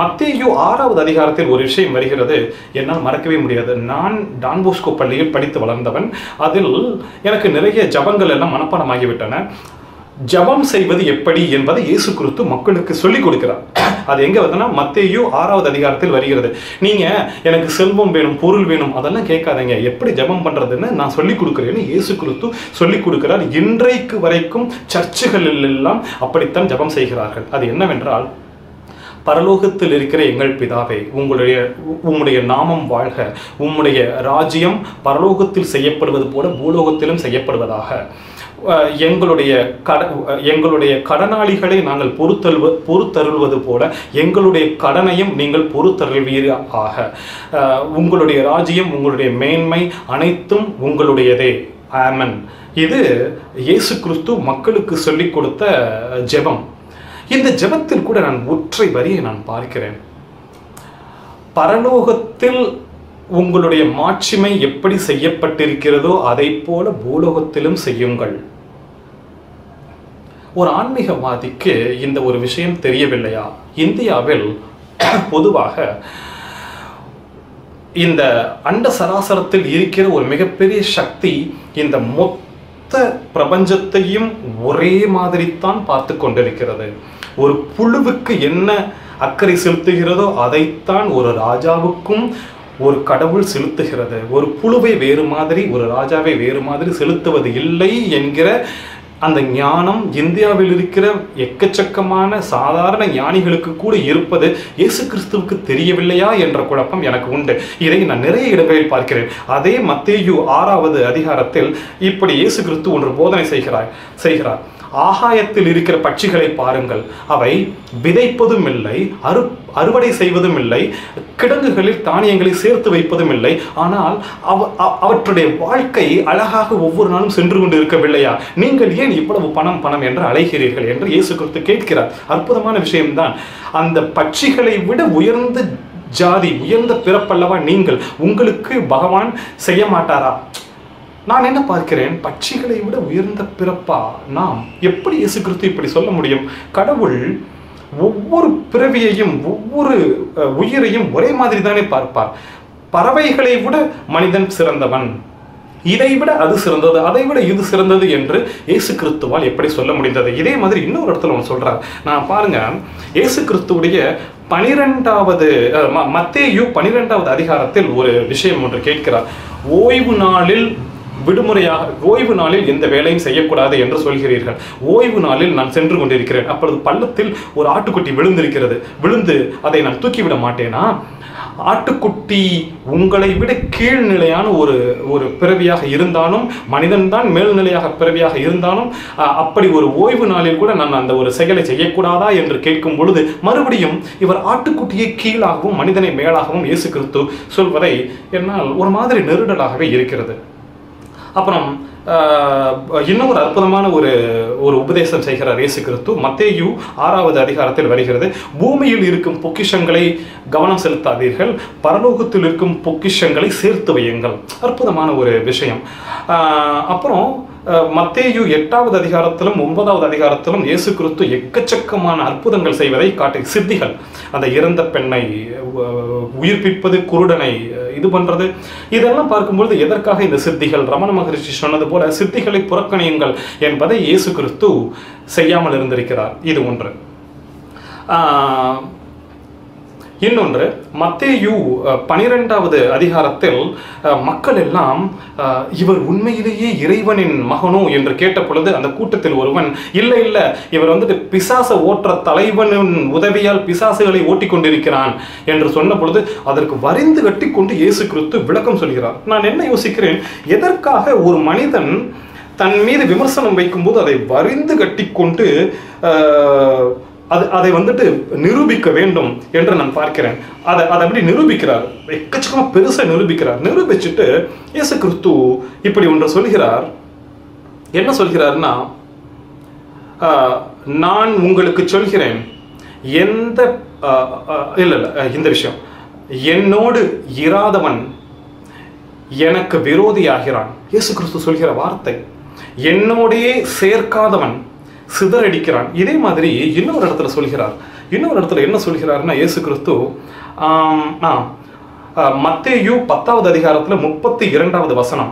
மத்தேயு ஆறாவது அதிகாரத்தில் ஒரு விஷயம் வருகிறது. என்னால் மறக்கவே முடியாது. நான் டான்போஸ்கோ பள்ளியில் படித்து வளர்ந்தவன். அதில் எனக்கு நிறைய ஜபங்கள் எல்லாம் மனப்பாடமாகிவிட்டன. ஜபம் செய்வது எப்படி என்பதை இயேசு கிறிஸ்து மக்களுக்கு சொல்லிக் கொடுக்கிறார். அது எங்க வருதுன்னா மத்தேயு ஆறாவது அதிகாரத்தில் வருகிறது. நீங்க எனக்கு செல்வம் வேணும் பொருள் வேணும் அதெல்லாம் கேட்காதீங்க. எப்படி ஜபம் பண்றதுன்னு நான் சொல்லிக் கொடுக்குறேன்னு இயேசு கிறிஸ்து சொல்லிக் கொடுக்கிறார். இன்றைக்கு வரைக்கும் சர்ச்சுகளில் எல்லாம் அப்படித்தான் ஜபம் செய்கிறார்கள். அது என்னவென்றால் பரலோகத்தில் இருக்கிற எங்கள் பிதாவே உங்களுடைய உம்முடைய நாமம் வாழ்க. உம்முடைய ராஜ்யம் பரலோகத்தில் செய்யப்படுவது போல பூலோகத்திலும் செய்யப்படுவதாக. எங்களுடைய கட எங்களுடைய கடனாளிகளை நாங்கள் பொறுத்தல்வ பொறுத்தருள்வது போல எங்களுடைய கடனையும் நீங்கள் பொறுத்தருள்வீராக. ஆக உங்களுடைய ராஜ்யம் உங்களுடைய மேன்மை அனைத்தும் உங்களுடையதே. ஆமன். இது இயேசு கிறிஸ்து மக்களுக்கு சொல்லிக் கொடுத்த ஜெபம். இந்த ஜெபத்தில் கூட நான் ஒற்றை வரியை நான் பார்க்கிறேன் பரலோகத்தில் உங்களுடைய மாட்சிமை எப்படி செய்யப்பட்டிருக்கிறதோ அதை போல பூலோகத்திலும் செய்யுங்கள். ஒரு ஆன்மீகவாதிக்கு இந்த ஒரு விஷயம் தெரியவில்லையா? இந்தியாவில் பொதுவாக இந்த அண்ட சராசரத்தில் இருக்கிற ஒரு மிகப்பெரிய சக்தி இந்த மொத்த பிரபஞ்சத்தையும் ஒரே மாதிரித்தான் பார்த்து கொண்டிருக்கிறது. ஒரு புழுவுக்கு என்ன அக்கறை செலுத்துகிறதோ அதைத்தான் ஒரு ராஜாவுக்கும் ஒரு கடவுள் செலுத்துகிறது. ஒரு புழுவை வேறு மாதிரி ஒரு ராஜாவை வேறு மாதிரி செலுத்துவது இல்லை என்கிற அந்த ஞானம் இந்தியாவில் இருக்கிற எக்கச்சக்கமான சாதாரண ஞானிகளுக்கு கூட இருப்பது இயேசு கிறிஸ்துவுக்கு தெரியவில்லையா என்ற குழப்பம் எனக்கு உண்டு. இதை நான் நிறைய இடங்களில் பார்க்கிறேன். அதே மத்தேயு ஆறாவது அதிகாரத்தில் இப்படி இயேசு கிறிஸ்து ஒன்று போதனை செய்கிறார் செய்கிறார். ஆகாயத்தில் இருக்கிற பட்சிகளை பாருங்கள். அவை விதைப்பதும் இல்லை அறு அறுவடை செய்வதும் இல்லை கிடங்குகளில் தானியங்களை சேர்த்து வைப்பதும் இல்லை ஆனால் அவ அவற்றுடைய வாழ்க்கை அழகாக ஒவ்வொரு நாளும் சென்று கொண்டு இருக்கவில்லையா நீங்கள் ஏன் இவ்வளவு பணம் பணம் என்று அழைகிறீர்கள் என்று இயேசு குறித்து கேட்கிறார். அற்புதமான விஷயம்தான். அந்த பட்சிகளை விட உயர்ந்த ஜாதி உயர்ந்த பிறப்பல்லவா நீங்கள்? உங்களுக்கு பகவான் செய்ய மாட்டாரா? நான் என்ன பார்க்கிறேன்? பட்சிகளை விட உயர்ந்த பிறப்பா நாம் எப்படி இயேசு கிறிஸ்து இப்படி சொல்ல முடியும்? கடவுள் ஒவ்வொரு பிறவியையும் ஒவ்வொரு உயிரையும் ஒரே மாதிரி தானே பார்ப்பார். பறவைகளை விட மனிதன் சிறந்தவன். இதை விட அது சிறந்தது அதை விட இது சிறந்தது என்று இயேசு கிறிஸ்துவால் எப்படி சொல்ல முடிந்தது? இதே மாதிரி இன்னொரு இடத்துல ஒன்று சொல்றார். நான் பாருங்க இயேசு கிறிஸ்துவுடைய பனிரெண்டாவது ம- மத்தேயு பனிரெண்டாவது அதிகாரத்தில் ஒரு விஷயம் ஒன்று கேட்கிறார். ஓய்வு நாளில் விடுமுறையாக ஓய்வு நாளில் எந்த வேலையும் செய்யக்கூடாது என்று சொல்கிறீர்கள். ஓய்வு நாளில் நான் சென்று கொண்டிருக்கிறேன். அப்பொழுது பள்ளத்தில் ஒரு ஆட்டுக்குட்டி விழுந்திருக்கிறது. விழுந்து அதை நான் தூக்கிவிட மாட்டேனா? ஆட்டுக்குட்டி உங்களை விட கீழ்நிலையான ஒரு ஒரு பிறவியாக இருந்தாலும் மனிதன்தான் மேல்நிலையாக பிறவியாக இருந்தாலும் அப்படி ஒரு ஓய்வு நாளில் கூட நான் அந்த ஒரு செயலை செய்யக்கூடாதா என்று கேட்கும் பொழுது மறுபடியும் இவர் ஆட்டுக்குட்டியை கீழாகவும் மனிதனை மேலாகவும் இயேசு கிறிஸ்து சொல்வதை என்னால் ஒரு மாதிரி நெருடலாகவே இருக்கிறது. அப்புறம் இன்னும் ஒரு அற்புதமான ஒரு ஒரு உபதேசம் செய்கிறார் இயேசு கிறிஸ்து. மத்தேயு ஆறாவது அதிகாரத்தில் வருகிறது. பூமியில் இருக்கும் பொக்கிஷங்களை கவனம் செலுத்தாதீர்கள். பரலோகத்தில் இருக்கும் பொக்கிஷங்களை சேர்த்து வையுங்கள். அற்புதமான ஒரு விஷயம். அப்புறம் மத்தேயு எட்டாவது அதிகாரத்திலும் ஒன்பதாவது அதிகாரத்திலும் இயேசு கிறிஸ்து எக்கச்சக்கமான அற்புதங்கள் செய்வதை காட்டு சித்திகள். அந்த இறந்த பெண்ணை உயிர்ப்பிப்பது குருடனை இது பண்ணுறது இதெல்லாம் பார்க்கும்பொழுது எதற்காக இந்த சித்திகள்? ரமண மகரிஷி சொன்னது போல சித்திகளை புறக்கணியுங்கள் என்பதை இயேசு கிறிஸ்து செய்யாமல் இருந்திருக்கிறார். இது ஒன்று. இன்னொன்று மத்தேயு பனிரெண்டாவது அதிகாரத்தில் மக்கள் எல்லாம் இவர் உண்மையிலேயே இறைவனின் மகனோ என்று கேட்ட பொழுது அந்த கூட்டத்தில் ஒருவன் இல்லை இல்லை இவர் வந்துட்டு பிசாச ஓட்டுற தலைவனின் உதவியால் பிசாசுகளை ஓட்டிக் கொண்டிருக்கிறான் என்று சொன்ன பொழுது அதற்கு வரிந்து கட்டி கொண்டு இயேசு கிறிஸ்து விளக்கம் சொல்கிறார். நான் என்ன யோசிக்கிறேன்? எதற்காக ஒரு மனிதன் தன் மீது விமர்சனம் வைக்கும்போது அதை வரிந்து கட்டிக்கொண்டு கொண்டு அது அதை வந்துட்டு நிரூபிக்க வேண்டும் என்று நான் பார்க்கிறேன். அதை அதை அப்படி நிரூபிக்கிறார்? எக்கச்சக்கமாக பெருசாக நிரூபிக்கிறார். நிரூபிச்சுட்டு இயேசு கிறிஸ்து இப்படி ஒன்று சொல்கிறார். என்ன சொல்கிறார்னா நான் உங்களுக்கு சொல்கிறேன் எந்த இல்லை இல்லை இந்த விஷயம். என்னோடு இராதவன் எனக்கு விரோதியாகிறான். இயேசு கிறிஸ்து சொல்கிற வார்த்தை என்னோடையே சேர்க்காதவன் சிதறடிக்கிறான். இதே மாதிரி இன்னொரு இடத்துல சொல்கிறார். இன்னொரு இடத்துல என்ன சொல்கிறாருன்னா இயேசு கிறிஸ்து மத்தேயு பத்தாவது அதிகாரத்தில் முப்பத்தி இரண்டாவது வசனம்.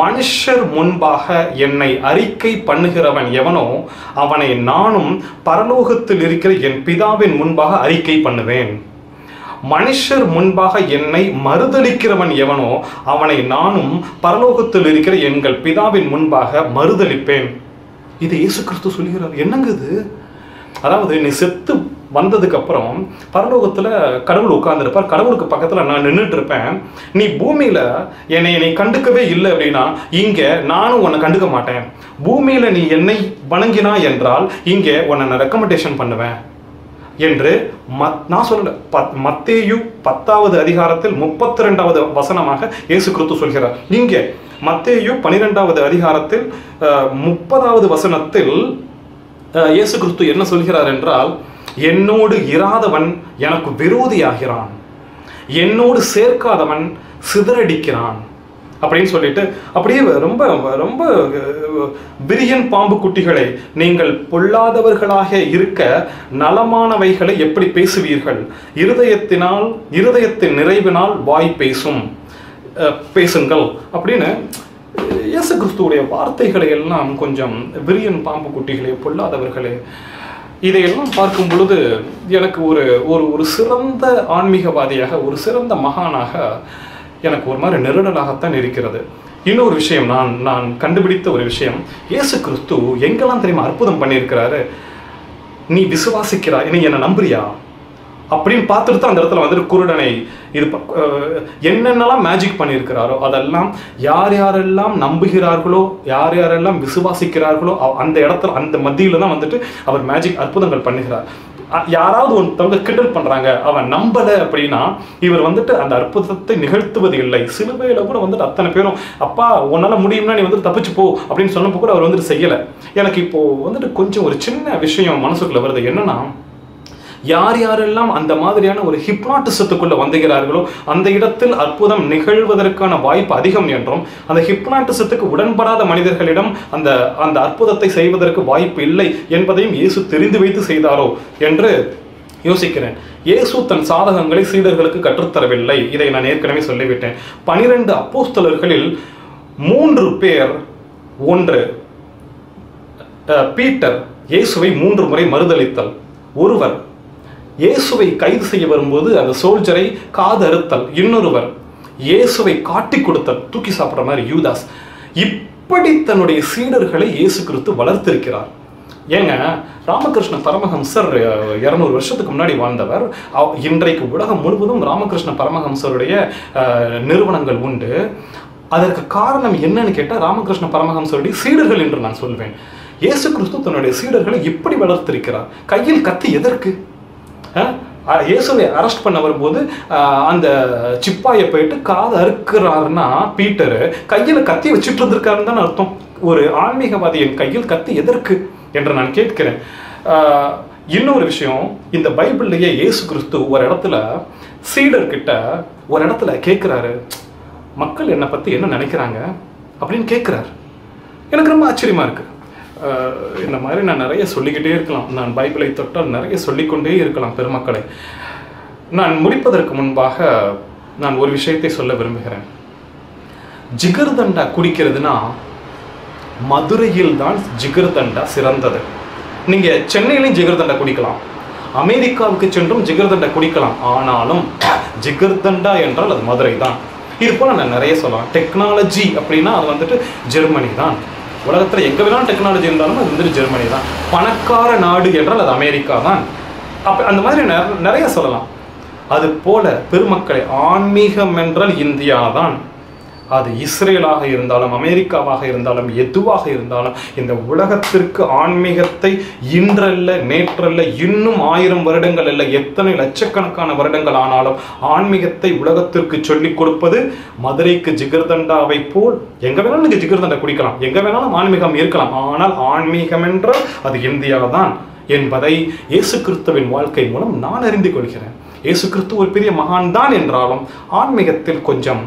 மனுஷர் முன்பாக என்னை அறிக்கை பண்ணுகிறவன் எவனோ அவனை நானும் பரலோகத்தில் இருக்கிற என் பிதாவின் முன்பாக அறிக்கை பண்ணுவேன். மனுஷர் முன்பாக என்னை மறுதளிக்கிறவன் எவனோ அவனை நானும் பரலோகத்தில் இருக்கிற எங்கள் பிதாவின் முன்பாக மறுதளிப்பேன் இது இயேசு கிறிஸ்து சொல்கிறார் என்னங்க இது? அதாவது நீ செத்து வந்ததுக்கு அப்புறம் பரலோகத்தில் கடவுள் உட்கார்ந்துருப்பார். கடவுளுக்கு பக்கத்தில் நான் நின்றுட்டு இருப்பேன் நீ பூமியில் என்னை நீ கண்டுக்கவே இல்லை அப்படின்னா இங்கே நானும் உன்னை கண்டுக்க மாட்டேன். பூமியில் நீ என்னை வணங்கினா என்றால் இங்கே உன்னை நான் ரெக்கமெண்டேஷன் பண்ணுவேன் என்று மத் நான் சொல்லல. பத் மத்தேயு பத்தாவது அதிகாரத்தில் முப்பத்தி ரெண்டாவது வசனமாக இயேசு கிறிஸ்து சொல்கிறார். இங்கே மத்தேயு பனிரெண்டாவது அதிகாரத்தில் முப்பதாவது வசனத்தில் இயேசு கிறிஸ்து என்ன சொல்கிறார் என்றால் என்னோடு இராதவன் எனக்கு விரோதியாகிறான். என்னோடு சேர்க்காதவன் சிதறடிக்கிறான். அப்படின்னு சொல்லிட்டு அப்படியே ரொம்ப ரொம்ப பிரியன் விரியன் பாம்பு குட்டிகளை நீங்கள் பொல்லாதவர்களாக இருக்க நலமானவைகளை எப்படி பேசுவீர்கள்? இருதயத்தினால் இருதயத்தின் நிறைவினால் வாய் பேசும். பேசுங்கள் அப்படின்னு இயேசு கிறிஸ்துவுடைய வார்த்தைகளை எல்லாம் கொஞ்சம் விரியன் பாம்பு குட்டிகளே பொல்லாதவர்களே இதையெல்லாம் பார்க்கும் பொழுது எனக்கு ஒரு ஒரு ஒரு சிறந்த ஆன்மீகவாதியாக ஒரு சிறந்த மகானாக எனக்கு ஒரு மாதிரி நெருடலாகத்தான் இருக்கிறது. இன்னொரு விஷயம் நான் நான் கண்டுபிடித்த ஒரு விஷயம். இயேசு கிறிஸ்து எங்கெல்லாம் தெரியுமா அற்புதம் பண்ணியிருக்கிறாரு? நீ விசுவாசிக்கிறாய் நீ என்னை நம்புறியா? அப்படின்னு பார்த்துட்டு தான் அந்த இடத்துல வந்துட்டு குருடனை இது ப- என்னென்னலாம் மேஜிக் பண்ணியிருக்கிறாரோ அதெல்லாம் யார் யாரெல்லாம் நம்புகிறார்களோ யார் யாரெல்லாம் விசுவாசிக்கிறார்களோ அந்த இடத்துல அந்த மத்தியில் தான் வந்துட்டு அவர் மேஜிக் அற்புதங்கள் பண்ணுகிறார். யாராவது ஒருத்தவங்க கிண்டல் பண்ணுறாங்க அவன் நம்பலை அப்படின்னா இவர் வந்துட்டு அந்த அற்புதத்தை நிகழ்த்துவது இல்லை சிலுவையில் கூட வந்துட்டு அத்தனை பேரும் அப்பா உன்னால் முடியும்னா நீ வந்துட்டு தப்பிச்சு போ அப்படின்னு சொன்னப்போ கூட அவர் வந்துட்டு செய்யலை. எனக்கு இப்போது வந்துட்டு கொஞ்சம் ஒரு சின்ன விஷயம் மனசுக்குள்ளே வருது. என்னன்னா யார் யாரெல்லாம் அந்த மாதிரியான ஒரு ஹிப்னாட்டிசத்துக்குள்ளே வந்துகிறார்களோ அந்த இடத்தில் அற்புதம் நிகழ்வதற்கான வாய்ப்பு அதிகம் என்றும் அந்த ஹிப்னாட்டிசத்துக்கு உடன்படாத மனிதர்களிடம் அந்த அந்த அற்புதத்தை செய்வதற்கு வாய்ப்பு இல்லை என்பதையும் இயேசு தெரிந்து வைத்து செய்தாரோ என்று யோசிக்கிறேன். இயேசு தன் சாதகங்களை சீடர்களுக்கு கற்றுத்தரவில்லை. இதை நான் ஏற்கனவே சொல்லிவிட்டேன். பனிரெண்டு அப்போஸ்தலர்களில் மூன்று பேர் ஒன்று பீட்டர் இயேசுவை மூன்று முறை மறுதளித்தல் ஒருவர் இயேசுவை கைது செய்ய வரும்போது அந்த சோல்ஜரை காது அறுத்தல் இன்னொருவர் இயேசுவை காட்டி கொடுத்தல். தூக்கி சாப்பிட்ற மாதிரி யூதாஸ். இப்படி தன்னுடைய சீடர்களை இயேசு கிறிஸ்து வளர்த்திருக்கிறார். ஏங்க ராமகிருஷ்ண பரமஹம்சர் இரநூறு வருஷத்துக்கு முன்னாடி வாழ்ந்தவர். அவ்- இன்றைக்கு உலகம் முழுவதும் ராமகிருஷ்ண பரமஹம்சருடைய நிறுவனங்கள் உண்டு. அதற்கு காரணம் என்னன்னு கேட்டால் ராமகிருஷ்ண பரமஹம்சருடைய சீடர்கள் என்று நான் சொல்வேன். இயேசு கிறிஸ்து தன்னுடைய சீடர்களை இப்படி வளர்த்திருக்கிறார். கையில் கத்தி எதற்கு? இயேசுவை அரெஸ்ட் பண்ண வரும்போது அந்த சிப்பாயை போயிட்டு காது அறுக்கிறாருன்னா பீட்டரு கையில் கத்தி வச்சுட்டு இருந்திருக்காருன்னு தான் அர்த்தம். ஒரு ஆன்மீகவாதி என் கையில் கத்தி எதற்கு என்று நான் கேட்கிறேன். இன்னொரு விஷயம் இந்த பைபிள்லேயே இயேசு கிறிஸ்து ஒரு இடத்துல சீடர்கிட்ட ஒரு இடத்துல கேட்குறாரு மக்கள் என்னை பற்றி என்ன நினைக்கிறாங்க? அப்படின்னு கேட்குறாரு. எனக்கு ரொம்ப ஆச்சரியமாக இருக்குது இந்த மாதிரி நான் நிறைய சொல்லிக்கிட்டே இருக்கலாம். நான் பைபிளை தொட்டால் நிறைய சொல்லிக்கொண்டே இருக்கலாம் பெருமக்களை. நான் முடிப்பதற்கு முன்பாக நான் ஒரு விஷயத்தை சொல்ல விரும்புகிறேன். ஜிகர்தண்டா குடிக்கிறதுனா மதுரையில் தான் ஜிகர்தண்டா சிறந்தது. நீங்கள் சென்னையிலையும் ஜிகர்தண்டா குடிக்கலாம். அமெரிக்காவுக்கு சென்றும் ஜிகர்தண்டா குடிக்கலாம். ஆனாலும் ஜிகர்தண்டா என்றால் அது மதுரை தான். இது போல் நான் நிறைய சொல்லலாம். டெக்னாலஜி அப்படின்னா அது வந்துட்டு ஜெர்மனி தான். உலகத்தில் எங்கே வேணாலும் டெக்னாலஜி இருந்தாலும் அது வந்துட்டு ஜெர்மனி தான். பணக்கார நாடு என்றால் அது அமெரிக்கா தான். அப்போ அந்த மாதிரி நிற- நிறைய சொல்லலாம். அது போல பெருமக்களை ஆன்மீகம் என்றால் இந்தியா தான். அது இஸ்ரேலாக இருந்தாலும் அமெரிக்காவாக இருந்தாலும் எதுவாக இருந்தாலும் இந்த உலகத்திற்கு ஆன்மீகத்தை இன்றல்ல நேற்றல்ல இன்னும் ஆயிரம் வருடங்கள் அல்ல எத்தனை லட்சக்கணக்கான வருடங்கள் ஆனாலும் ஆன்மீகத்தை உலகத்திற்கு சொல்லிக் கொடுப்பது மதுரைக்கு ஜிகர்தண்டாவை போல். எங்க வேணாலும் நீங்க ஜிகர்தண்டா குடிக்கலாம் எங்க வேணாலும் ஆன்மீகம் இருக்கலாம். ஆனால் ஆன்மீகம் என்றால் அது இந்தியா தான் என்பதை இயேசு கிறிஸ்துவின் வாழ்க்கை மூலம் நான் அறிந்து கொள்கிறேன். இயேசு கிறிஸ்து ஒரு பெரிய மகான் தான் என்றாலும் ஆன்மீகத்தில் கொஞ்சம்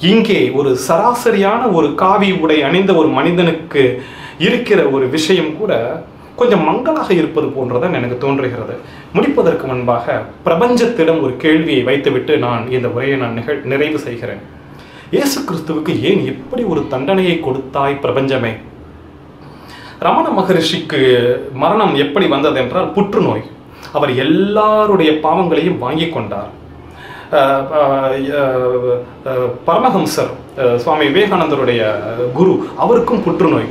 இங்கே ஒரு சராசரியான ஒரு காவி உடை அணிந்த ஒரு மனிதனுக்கு இருக்கிற ஒரு விஷயம் கூட கொஞ்சம் மங்கலாக இருப்பது போன்றதான் எனக்கு தோன்றுகிறது. முடிப்பதற்கு முன்பாக பிரபஞ்சத்திடம் ஒரு கேள்வியை வைத்துவிட்டு நான் இந்த உரையை நான் நிகழ் நிறைவு செய்கிறேன். இயேசு கிறிஸ்துவுக்கு ஏன் இப்படி ஒரு தண்டனையை கொடுத்தாய் பிரபஞ்சமே? ரமண மகரிஷிக்கு மரணம் எப்படி வந்தது என்றால் புற்றுநோய். அவர் எல்லாருடைய பாவங்களையும் வாங்கி கொண்டார். பரமஹம்சர் சுவாமி விவேகானந்தருடைய குரு அவருக்கும் புற்றுநோய்.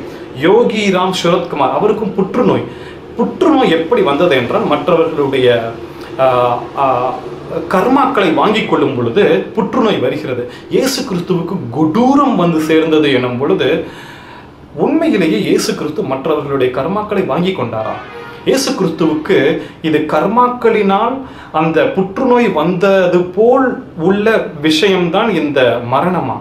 யோகி ராம் சுரத்குமார் அவருக்கும் புற்றுநோய். புற்றுநோய் எப்படி வந்தது என்றால் மற்றவர்களுடைய கர்மாக்களை வாங்கிக் கொள்ளும் பொழுது புற்றுநோய் வருகிறது. இயேசு கிறிஸ்துவுக்கு கொடூரம் வந்து சேர்ந்தது எனும் பொழுது உண்மையிலேயே இயேசு கிறிஸ்து மற்றவர்களுடைய கர்மாக்களை வாங்கி கொண்டாராம் இயேசு கிறிஸ்துவுக்கு இது கர்மாக்களினால் அந்த புற்றுநோய் வந்தது போல் உள்ள விஷயம்தான் இந்த மரணமா?